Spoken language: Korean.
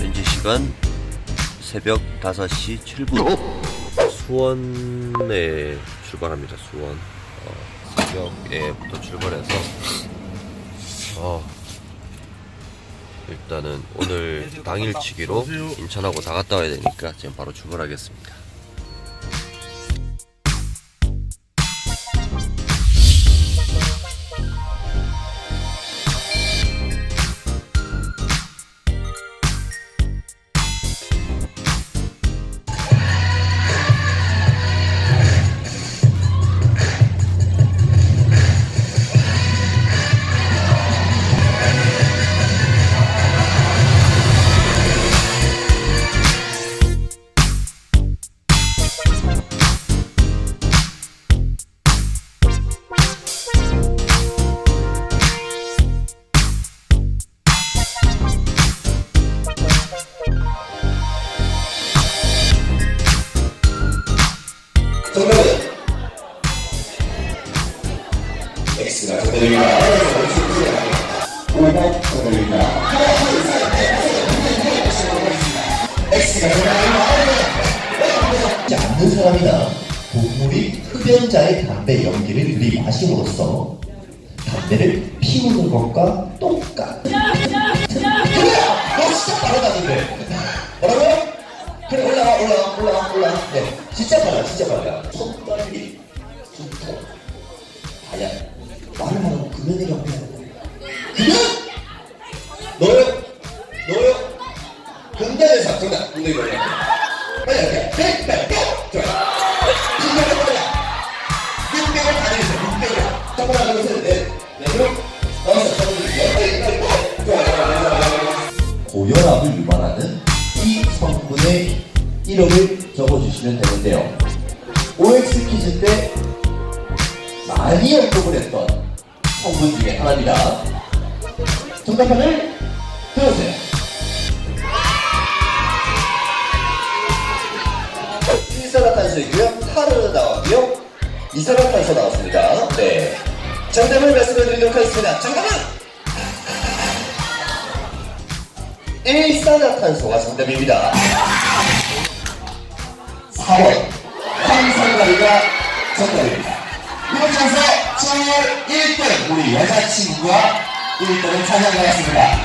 현지 시간? 새벽 5시 출근 수원에 출발합니다 수원. 어, 새벽에부터 출발해서 어, 일단은 오늘 당일치기로 인천하고 다 갔다 와야 되니까 지금 바로 출발하겠습니다 X가 정답입니다. 5번 정답입니다. X가. 하지 않는 사람이나 동물이 흡연자의 담배 연기를 들이마심으로써 담배를 피우는 것과 똑같. 그래야 너 진짜 빠르다던데. 뭐라고요? 그래 올라가 올라가 올라가 올라가. 네 진짜 빨라 진짜 빨라. 손빨리 두통. 아야 말을 하라고 금연이라고 해야 돼. 금연? 너요? 너요? 금단에서 정답. 근데 이거 빨리 할게. 백, 백, 백. 좋아요. 진짜로 빨라. 600을 다 내리세요. 600을. 정말 하나, 둘, 셋, 넷. 넷으로. 다섯, 여섯, 일곱, 여덟, 일곱. 좋아요. 고혈압을 유발하는 이 성분의 이름을 적어주시면 되는데요. OX 퀴즈 때 많이 언급을 했던 성분 중에 하나입니다. 정답판을 들어주세요. 일산화탄소이고요. 타르 나왔고요. 이산화탄소 나왔습니다. 네. 정답을 말씀해 드리도록 하겠습니다. 정답은 일산화탄소가 정답입니다. 4번 황산가리가 정답입니다. 이번 장서 제일 1등 우리 여자친구가 1등을 차지한 것 같습니다.